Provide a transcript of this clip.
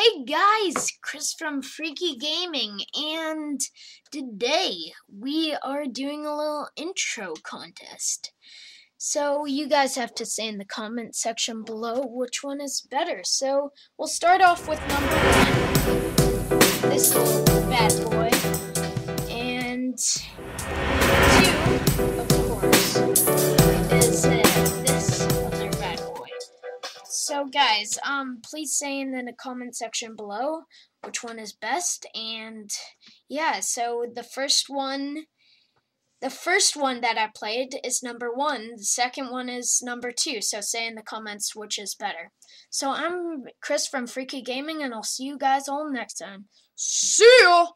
Hey guys, Chris from Freekee Gaming, and today we are doing a little intro contest. So you guys have to say in the comment section below which one is better. So we'll start off with number one, this little bad boy, and So guys, um, please say in the comment section below which one is best, and yeah, so the first one. The first one that I played is number one. The second one is number two. So say in the comments which is better. So I'm Chris from Freekee Gaming, and I'll see you guys all next time. See ya!